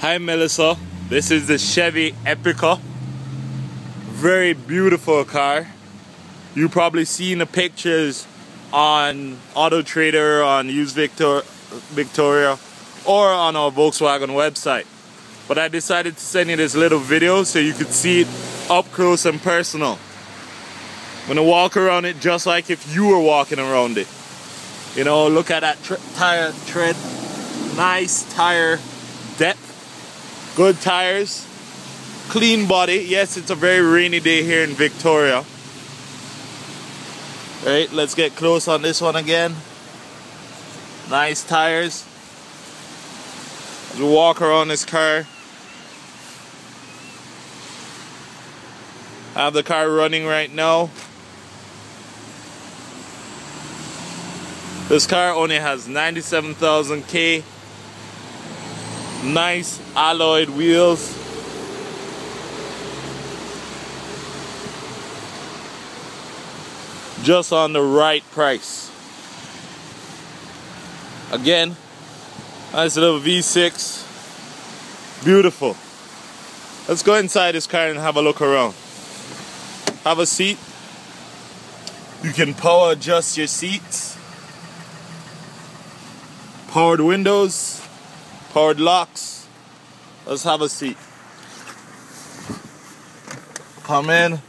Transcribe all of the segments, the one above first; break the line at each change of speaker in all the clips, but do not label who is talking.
Hi Melissa, this is the Chevy Epica. Very beautiful car. You probably seen the pictures on Auto Trader, on Used Victor Victoria, or on our Volkswagen website. But I decided to send you this little video so you could see it up close and personal. I'm gonna walk around it just like if you were walking around it. You know, look at that tire tread. Nice tire depth. Good tires. Clean body. Yes, it's a very rainy day here in Victoria. Right, let's get close on this one again. Nice tires. As we walk around this car. I have the car running right now. This car only has 97,000 K. Nice alloyed wheels. Just on the right price. Again, nice little V6. Beautiful. Let's go inside this car and have a look around. Have a seat. You can power adjust your seats powered windows, powered locks. Let's have a seat. Come in,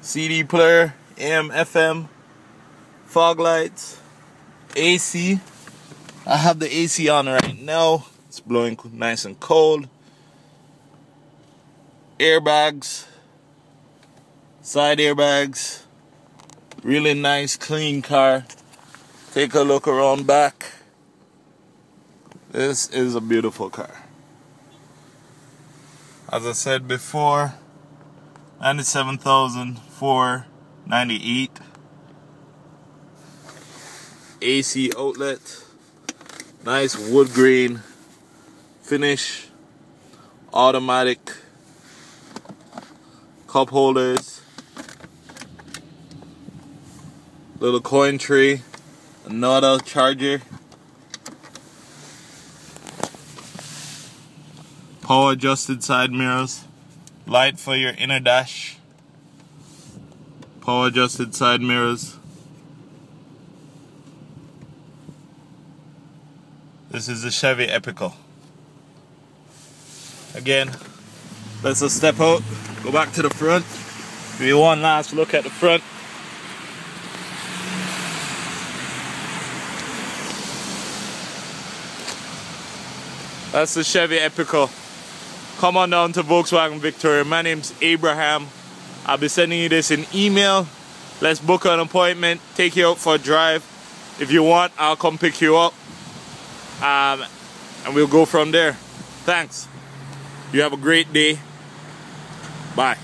CD player, AM, FM, fog lights, AC. I have the AC on right now. It's blowing nice and cold. Airbags, side airbags. Really nice, clean car. Take a look around back. This is a beautiful car. As I said before, 97,498 AC outlet. Nice wood grain finish. Automatic cup holders. Little coin tray. Another charger. Power adjusted side mirrors, light for your inner dash, power adjusted side mirrors. This is the Chevy Epica. Again, let's just step out, go back to the front. Give you one last look at the front. That's the Chevy Epica come on down to Volkswagen Victoria. My name's Abraham. I'll be sending you this in email. Let's book an appointment, take you out for a drive. If you want, I'll come pick you up. Um, and we'll go from there. Thanks. You have a great day. Bye.